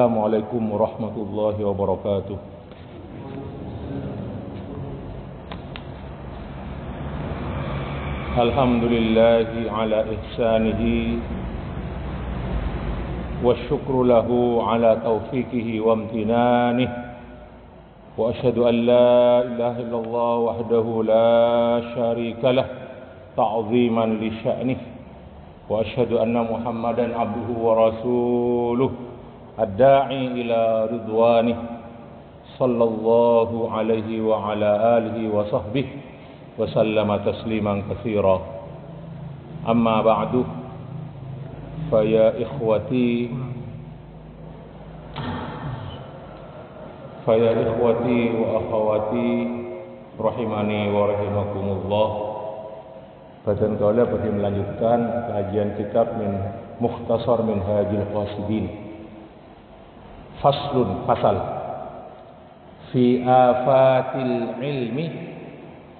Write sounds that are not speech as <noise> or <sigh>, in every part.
السلام عليكم ورحمة الله وبركاته. الحمد لله على إحسانه والشكر له على توفيقه وامتنانه وأشهد أن لا إله إلا الله وحده لا شريك له تعظيما لشأنه وأشهد أن محمدا عبده ورسوله. الداعي إلى رضوانه صلى الله عليه وعلى آله وصحبه وسلم تسليما كثيرا أما بعد فيا إخوتي فيا إخوتي وأخواتي rahimani wa rahimakumullah Pada kala pergi melanjutkan kajian kitab min Mukhtasar min Hajil Qasidin Faslun Fasal Fi afatil ilmi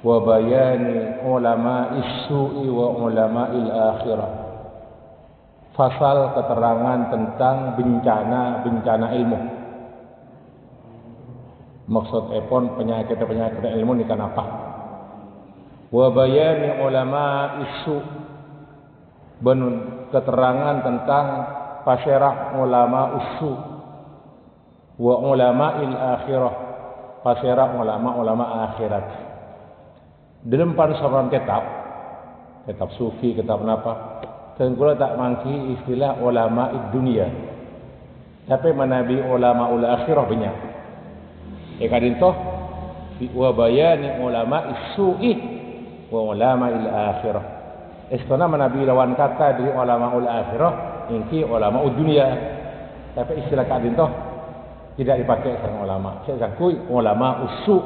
Wa bayani ulama'is su'i wa ulama'il akhirah Fasal keterangan tentang bencana-bencana ilmu. Maksud epon penyakit-penyakit ilmu ni kenapa? wa bayani ulama isu benun keterangan tentang pasyarah ulama usu wa ulama il akhirah pasyarah ulama ulama akhirat dalam pada seorang kitab kitab sufi kitab apa tenggula tak mangki istilah ulama dunia tapi manabi ulama ul akhirah banyak ekadin toh wa bayani ulama isu'i wa ulama il akhirah. Istana Nabi lawan kata di ulama ul akhirah inki ulama ul dunia. Tapi istilah kadin toh tidak dipakai sama ulama. Saya sakui ulama usu,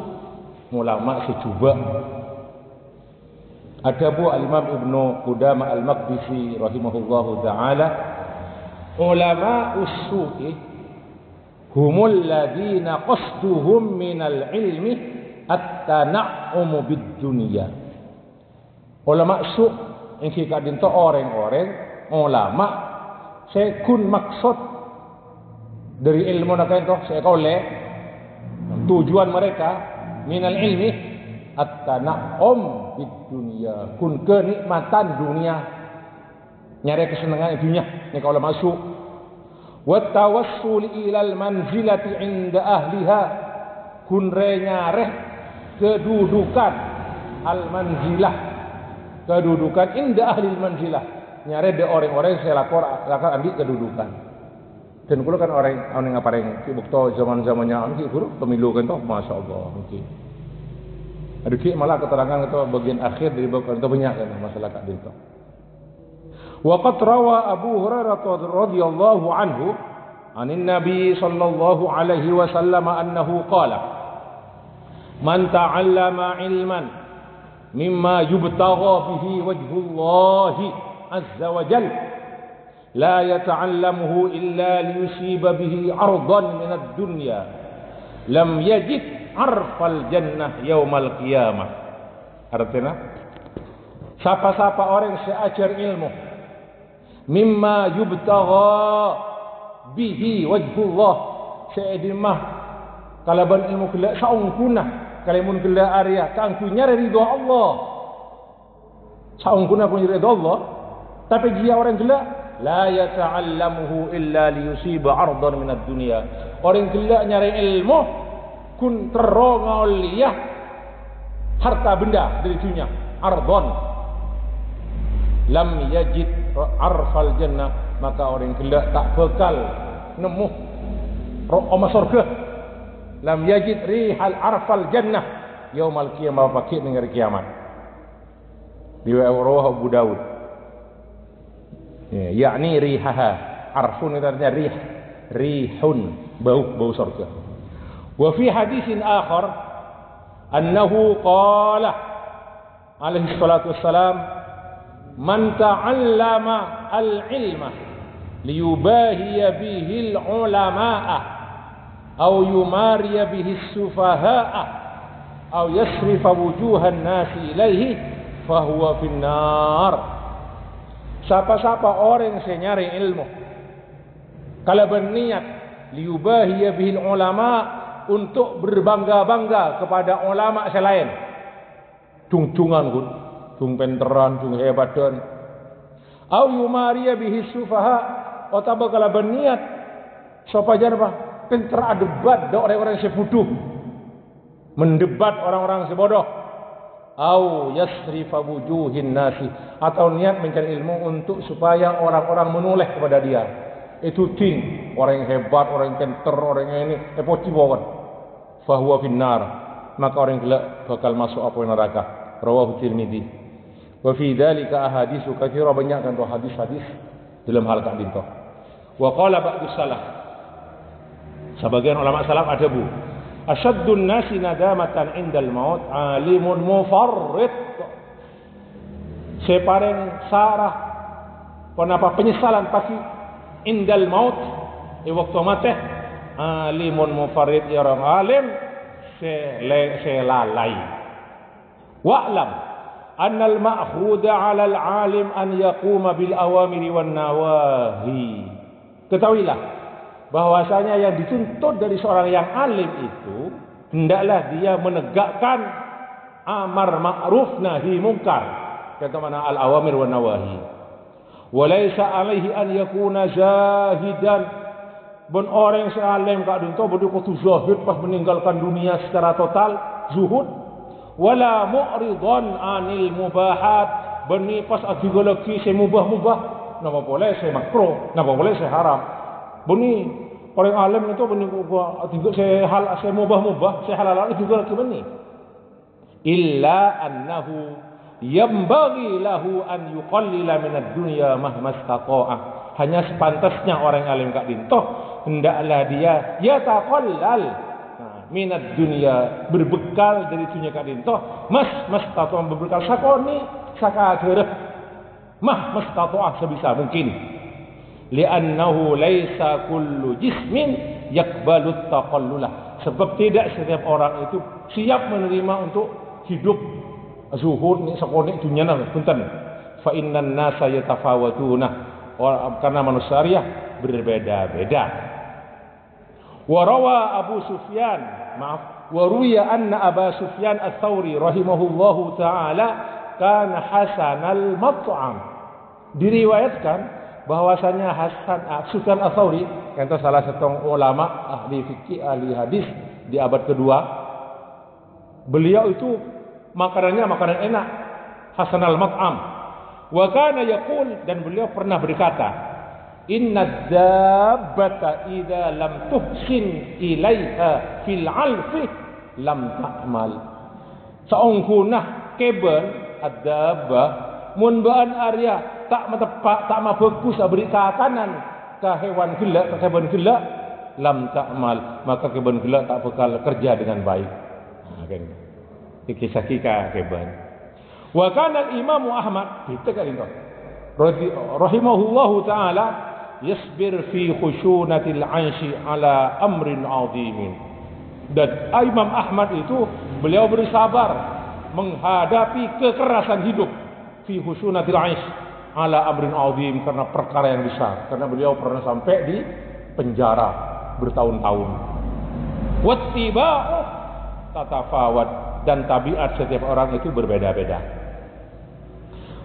ulama secuba. Ada bu al-Imam Ibnu Qudamah al-Maqdisi rahimahullahu taala ulama usu'i humul ladina qasduhum minal ilmi at-tana'umu bid-dunya. Ulama su yang kita dinto orang-orang ulama sekun maksud dari ilmu nak itu saya kole tujuan mereka minal ilmi at-tana'um di dunia kun kenikmatan dunia. Nyari kesenangan dunia. Ni kalau masuk. Wa tawassul ila al manzilati inda ahliha. Kun re nyare kedudukan al manzilah kedudukan indah ahli manzilah nyare de orang-orang saya lapor akan ambil kedudukan dan kula kan orang orang yang paling bukti zaman zamannya orang kiri buruk pemilu kan toh masya Allah mungkin. Aduh kiri malah keterangan kata bagian akhir dari bukan itu banyak kan masalah kat dia toh. Waktu rawa Abu Hurairah radhiyallahu anhu عن Nabi sallallahu alaihi wasallam, وسلم أنه "Man من تعلم علما مما يبتغى wajhu Allah azza wa jalla." لا يتعلمه إلا ليصيب به عرضا من الدنيا لم يجد عرف الجنة يوم القيامة artinya siapa-siapa orang seajar ilmu mimma yubtagha bihi wajhullah seedimah kalau ban ilmu kelak saungkunah kalimun kela area kangku nyari ridho Allah saung kuna pun ridho Allah tapi dia orang gila la yata'allamuhu illa liyusiba ardan min ad-dunya orang gila nyari ilmu kun teronga liyah harta benda dari dunia. Ardan. Lam yajid arfal jannah. Maka orang gila tak bekal nemu roh surga. Lam yajid rihal arfal jannah. Yaumal qiyamah fakir dengan kiamat? Riwayat rawah Abu Dawud yakni rihaha arfun itu artinya rih rihun bau bau surga wa fi hadisin akhar annahu qala alaihi salatu wassalam man ta'allama al-ilma liyubahiya bihi al-ulama'a أو يماري به السفهاء أو يصرف وجوه الناس إليه فهو في النار Siapa-siapa orang yang nyari ilmu. Kalau berniat liyubahiya bihil ulama untuk berbangga-bangga kepada ulama selain cung-cungan pun cung penteran cung hebatan. Au yumariya bihi sufaha. Atau kalau berniat supaya apa? Pentra debat do orang-orang sepuduh. Mendebat orang-orang sebodoh. Au yasrifa wujuhin nasi atau niat mencari ilmu untuk supaya orang-orang menoleh kepada dia. Itu ting orang yang hebat orang yang pintar orang yang ini. Epoti bawan fahuwa finnar. Maka orang yang bakal masuk apa neraka. Rawahu tirmidzi wa fi dzalika ahaditsu katsira banyak kan hadis-hadis dalam hal kadin to wa qala ba'du salaf sebagian ulama salaf ada bu. Asyaddun nasi nadamatan indal maut. Alimun mufarrid separing sarah kenapa penyesalan pasti. Indal maut di waktu mati. Alimun mufarrid ya orang alim. Sele selalai wa'lam anna al-ma'khudha 'ala al-'alim an yaquma bil awamiri wan nawahi. Ketahuilah bahwasanya yang dituntut dari seorang yang alim itu hendaklah dia menegakkan amar ma'ruf nahi munkar kata mana? Al awamir wan nawahi walaysa alaihi an yakuna zahidan. Ben orang yang alim kak dunto bodoh kutu zahid pas meninggalkan dunia secara total zuhud. Wala mu'ridan anil mubahat. Beni pas agilagi saya mubah-mubah. Napa boleh saya makruh napa boleh saya haram. Beni orang alim itu benih gua juga saya hal saya mubah-mubah. Saya halal juga lagi benih. Illa annahu yambaghi lahu an yuqallila min ad-dunya mahma hanya sepantasnya orang alim kak dintoh hendaklah dia ya taqallal min ad-dunya berbekal dari dunia kak dintoh. Mas mas taqwa berbekal sakoni sakagereh mah mas taqwa sebisa mungkin. Li'annahu laisa kullu jismin yakbalu taqallulah sebab tidak setiap orang itu siap menerima untuk hidup zuhud ni sekone dunia nah punten. Fa innan nasa yatafawatuna. Karena manusia berbeda-beda. Wa rawa Abu Sufyan maaf wa ruya anna Abu Sufyan ats-Tsauri rahimahullahu taala kana hasanal mat'am. Diriwayatkan bahwasanya Hasan uh, Sufyan Ats-Tsauri itu salah satu ulama ahli fikih ahli hadis di abad kedua beliau itu makanannya makanan enak. Hasan al-Mat'am wa kana yaqul dan beliau pernah berkata inna dabbata idza lam tuhsin ilaiha fil alfi lam ta'mal. Saungkunah keben ad-dabba mun baan arya tak metepak tak ma bagus beri kanan ke hewan gelak ke hewan gelak lam ta'mal. Maka hewan gelak tak bakal kerja dengan baik. Ha kan kisah kita hewan wa kana al-imam Ahmad kita kan itu rahimahullahu taala yasbir fi khushunatil 'anshi ala amrin 'azimin. Dan Imam Ahmad itu beliau bersabar menghadapi kekerasan hidup fi khushunatil 'anshi ala amrin azim karena perkara yang besar. Karena beliau pernah sampai di penjara bertahun-tahun. Wattiba'u tatafawat dan tabiat setiap orang itu berbeda-beda.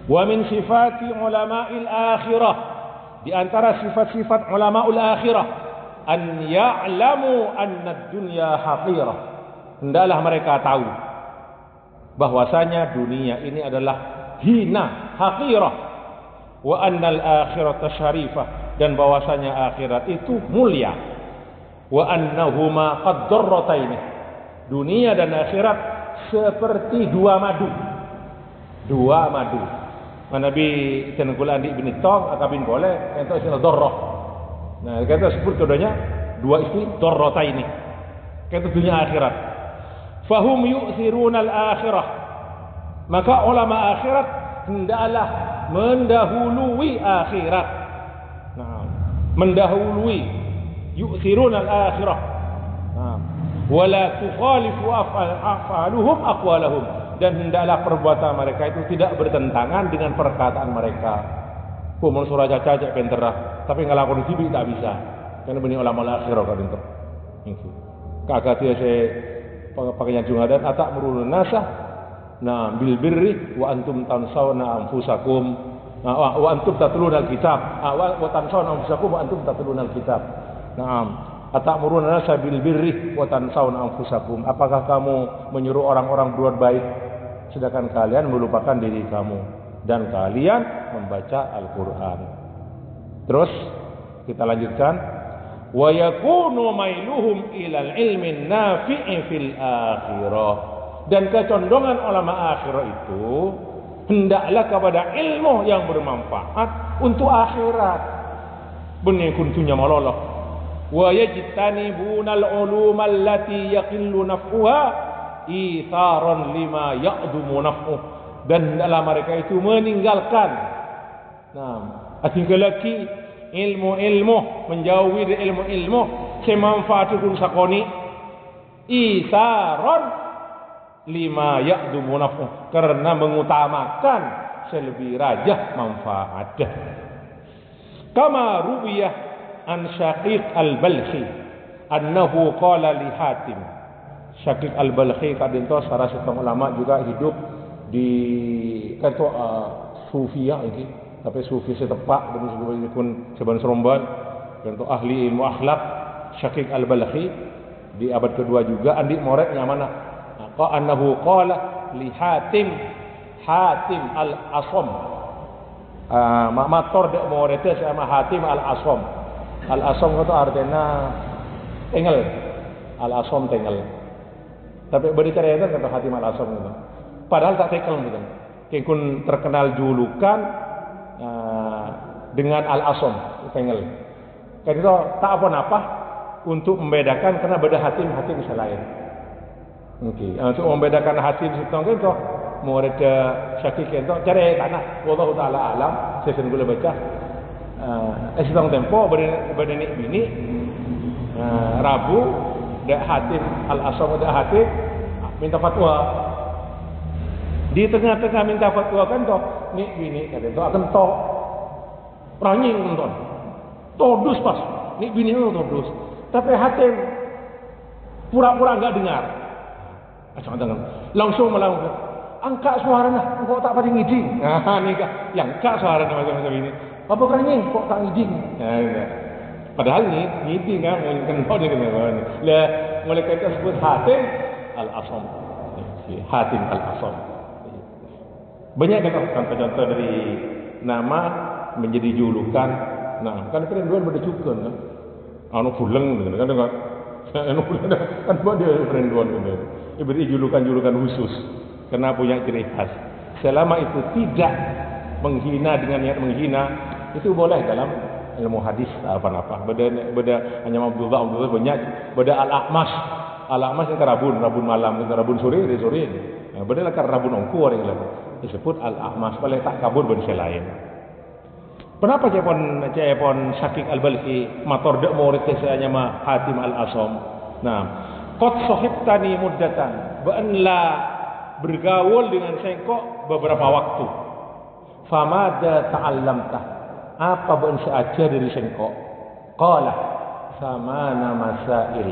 Wa min sifati ulama'il akhirah. Di antara sifat-sifat ulama'ul akhirah an ya'lamu anna ad-dunya haqirah. Hendaklah mereka tahu bahwasanya dunia ini adalah hina haqirah. Wa annal akhirata syarifah dan bahwasanya akhirat itu mulia. Wa annahuma qad darrataini. Dunia dan akhirat seperti dua madu. Dua madu. Nabi Tengkul Andi bin Tong akabin boleh itu istilah darrah nah kata sebut keduanya dua istri darrataini kata dunia akhirat. Fahum yu'thiruna al-akhirah maka ulama akhirat hendaklah mendahului akhirat. Nah, mendahului yu'thirun al-akhirah. Nah, wala tukhalifu af'aluhum aqwalahum dan hendaklah perbuatan mereka itu tidak bertentangan dengan perkataan mereka. Kumun surah caca cek penterah, tapi ngelakon tibi tak bisa. Kan bani ulama akhirah kan itu. Ini. Kakak dia saya pakaian jungadan atak murun nasa nah bil birri wa antum tansawna anfusakum wa, antum tatluna alkitab ah, wa, tansawna anfusakum wa antum tatluna alkitab nah atamuruna nasa bil birri wa tansawna anfusakum. Apakah kamu menyuruh orang-orang berbuat baik? Sedangkan kalian melupakan diri kamu. Dan kalian membaca Al-Qur'an. Terus kita lanjutkan. Wa yakunu mailuhum ilal ilmin nafi'i fil akhirah. Dan kecondongan ulama akhirah itu hendaklah kepada ilmu yang bermanfaat untuk akhirat. Benih kuntunya malolok wa yajtanibuna al-ulum allati yaqillu naf'uha itharan lima ya'dumu naf'uh dan dalam mereka itu meninggalkan. Nah asing ilmu-ilmu menjauhi dari ilmu-ilmu semanfaatun sakoni itharan lima ya'dumu naf'uh karena mengutamakan selebih rajah manfaat. Kama rubiyah an Syaqiq al-Balkhi annahu qala li Hatim Syaqiq al-Balkhi kadang tu salah satu ulama juga hidup di kan tu uh, sufia ini. Tapi sufi setepak dan sebagainya pun seban seromban dan tu ahli ilmu akhlak Syaqiq al-Balkhi. Di abad kedua juga andi muridnya mana? Qa annahu qala li Hatim Hatim al-Asam uh, mator dek muridnya sama Hatim al-Asam Al-asom itu artinya tengel. Al-asom tengel. Tapi berita itu kata hati al-asom itu. Padahal tak tekel gitu. Kekun terkenal julukan uh, dengan al-asom tengel. Kan itu tak apa-apa untuk membedakan karena beda hati hati bisa lain. Okey, uh, untuk membedakan hati itu itu murid syakik itu cari tanah. Wallahu taala alam. Saya sendiri baca uh, eh sedang tempo pada ni bini uh, Rabu dak hatim al asam dak hatim minta fatwa. Di tengah-tengah minta fatwa kan toh ni bini kata tu akan to ranging tuan todus pas. Ni bini tu todus tapi hatim pura-pura enggak dengar. Macam mana langsung melakukan angkat suara nak kau tak pada ngidi ha <laughs> ni kan yang angkat suara macam-macam ini apa kerana kok tak ngiding? Ha, ya. Padahal ni ngiding kan mungkin kau dia kena ni. Lah mulai kata sebut Hatim al-Asam. Hatim al-Asam. Banyak kan contoh-contoh dari nama menjadi julukan. Nah, kan keren dua cukup kan. Anu pulang kan kan. Anu pulang kan buat dia keren dua kan. Diberi julukan-julukan khusus. Karena punya ciri khas. Selama itu tidak menghina dengan niat menghina, itu boleh dalam ilmu hadis apa-apa. Beda beda hanya Abdullah Abdullah banyak beda al-A'mas. Al-A'mas itu rabun, rabun malam, itu rabun sore, dari sore. Nah, beda lah rabun ongku orang lain. Disebut al-A'mas, boleh tak kabur benda lain. Kenapa saya pun sakit al-Balki motor dek murid saya nama Hatim al-Asam. Nah, qad sahibtani muddatan wa bergaul dengan saya kok beberapa waktu. Famada ta'allamta apa pun saya ajar dari sengkok? Qala sama nama masail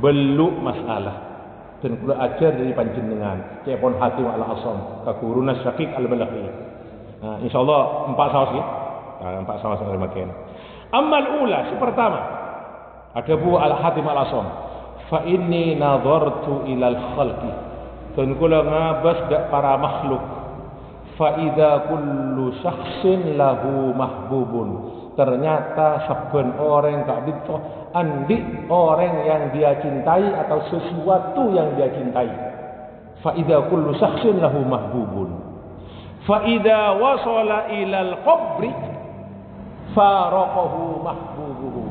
beluk masalah. Dan kula ajar dari panjenengan cepon hakim al asam. Kakuruna syaqiq al balaghi nah insyaallah empat saus ya nah, empat saus yang makin amal ula pertama. Ada bu al hatim al asam. Fa inni nadartu ila al khalqi. Dan kula ngabas dak para makhluk faida kullu syakhsin lahu mahbubun. Ternyata saben orang tak dito andi orang yang dia cintai atau sesuatu yang dia cintai. Faida kullu syakhsin lahu mahbubun. Faida wasala ila al-qabri faraqahu mahbubuhu.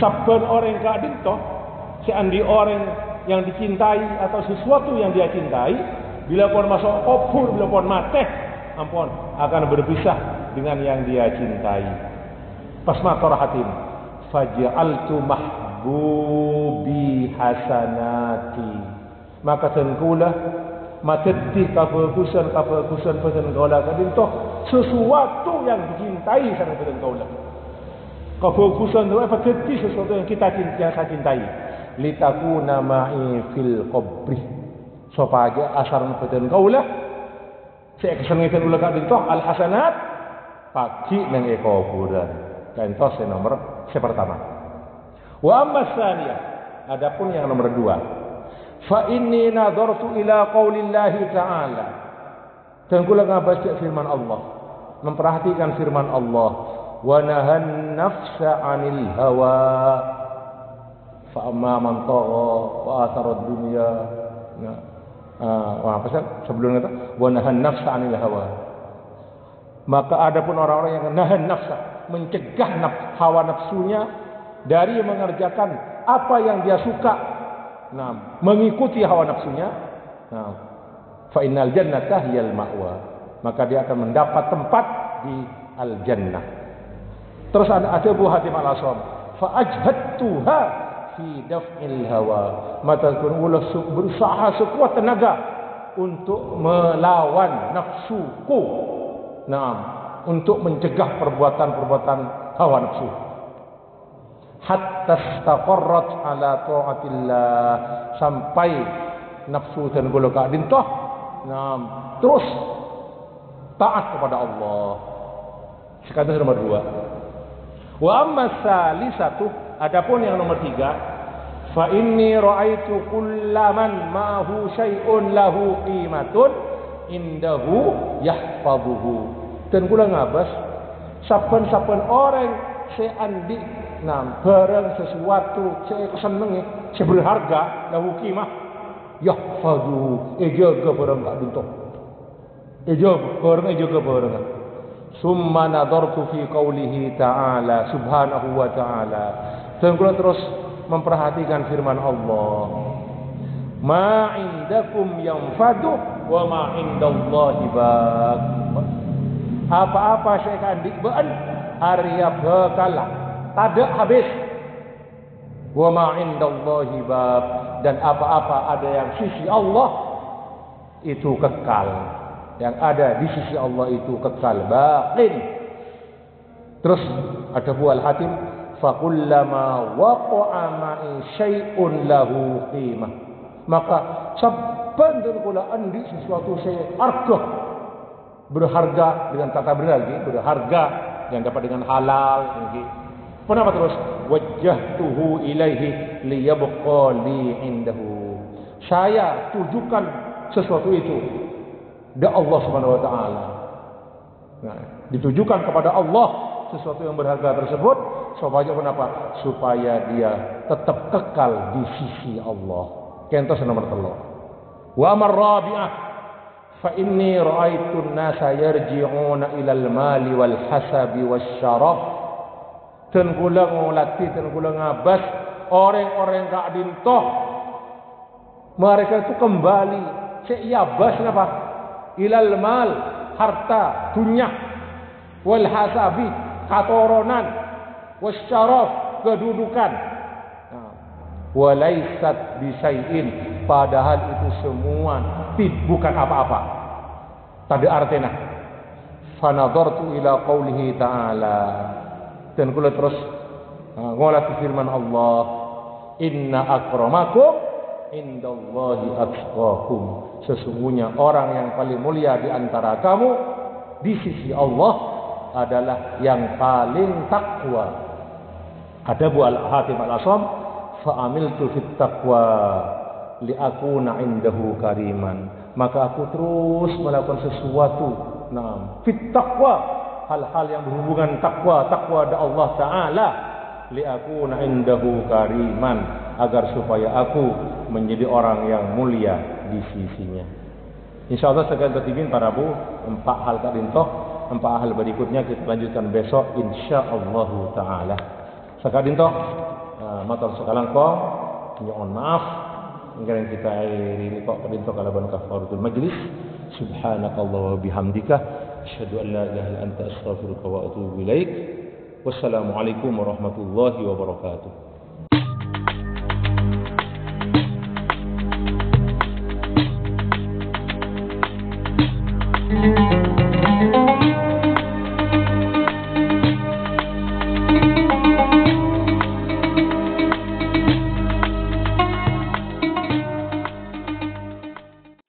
Saben orang tak dito si andi orang yang dicintai atau sesuatu yang dia cintai bila pun masuk kubur bila pun mati ampun akan berpisah dengan yang dia cintai. Pasmator hatim. Faj'altu mahbubi hasanati. Maka sengkula mateti kafokusan kafokusan pesan kaula kadin to sesuatu yang dicintai sama pesan kaula. Kefokusan itu apa kerti sesuatu yang kita cintai, yang cintai. Litakuna ma'i fil qabri. Supaya asar nafatan kaulah. Saya kesengitan ulah kat dintoh al hasanat pagi nang eko kuburan. Contoh saya nomor saya pertama. Wa amma saniyah. Adapun yang nomor dua. Fa inni nadartu ila qaulillahi ta'ala. Dan kula ngabaca firman Allah. Memperhatikan firman Allah wa nahan nafsa 'anil hawa fa amma man tagha wa athara dunya nah uh, apa sih sebelum itu wa nahan nafsa 'anil hawa. Maka ada pun orang-orang yang nahan nafsa mencegah naf, hawa nafsunya dari mengerjakan apa yang dia suka. Nah mengikuti hawa nafsunya. Nah fa innal jannata hiyal ma'wa. Maka dia akan mendapat tempat di al jannah Terus ada, ada buah hati malasam. Fa ajhadtuha fi daf'il hawa. Mata kun ulah berusaha sekuat tenaga untuk melawan nafsuku. Naam, untuk mencegah perbuatan-perbuatan hawa nafsu. Hatta istaqarrat ala ta'atillah sampai nafsu dan gula ka dintoh. Naam, terus taat kepada Allah. Sekarang nomor dua. Wa amma salisatu adapun yang nomor tiga fa inni ra'aitu kullaman ma'hu syai'un lahu qimatun indahu yahfazuhu. Dan kula ngabas saben-saben orang saya andi nam barang sesuatu saya keseneng saya berharga lahu qimah yahfazuhu. Eja ke barang gak duntuk eja barang eja ke barang. Summa nadartu fi qawlihi ta'ala subhanahu wa ta'ala. Dan kula terus memperhatikan firman Allah. Ma indakum yanfadu wa ma indallahi baq. Apa-apa saya akan dikbaan Arya bakalah. Tak habis. Wa ma indallahi. Dan apa-apa ada yang sisi Allah itu kekal yang ada di sisi Allah itu kekal baqin. Terus ada buah al-hatim fakullama waqa'a ma'i syai'un lahu qimah. Maka saban dan kula andi sesuatu saya harga berharga dengan kata lagi berharga yang dapat dengan halal lagi. Kenapa terus wajjahtuhu ilaihi liyabqa li indahu. Saya tujukan sesuatu itu da Allah Subhanahu wa taala. Nah, ditujukan kepada Allah sesuatu yang berharga tersebut supaya kenapa? Supaya dia tetap kekal di sisi Allah. Kentos nomor telu. Wa amar rabi'ah fa inni ra'aitu an-nasa yarji'una ila al-mali wal hasabi wasyaraf. Dan kula ngulati dan kula ngabas orang-orang gak dintoh mereka itu kembali cek ya bas napa ilal mal harta dunia wal hasabi katoronan wasyaraf kedudukan. Walaisat bisaiin padahal itu semua bukan apa-apa. Tadi artinya. Fanadartu ila qawlihi ta'ala. Dan kula terus ngolah firman Allah. Inna akramakum indallahi atqakum. Sesungguhnya orang yang paling mulia di antara kamu di sisi Allah adalah yang paling takwa. Ada bu al-Hatim al-Asam fa amiltu fit taqwa li akuna indahu kariman. Maka aku terus melakukan sesuatu. Nah fit taqwa. Hal-hal yang berhubungan takwa takwa ada Allah taala. Li akuna indahu kariman. Agar supaya aku menjadi orang yang mulia di sisinya. Insya Allah sekalian tertimbin para bu empat hal tak dintoh, empat hal berikutnya kita lanjutkan besok insya Allah Taala. Sekalian dintoh, uh, matur sekalian kau, mohon maaf, mungkin kita ini kok dintoh kalau bukan kafaratul majlis. Subhanakallah wa bihamdika, asyhadu an la ilaha illa anta astaghfiruka wa atubu ilaik. Wassalamualaikum warahmatullahi wabarakatuh.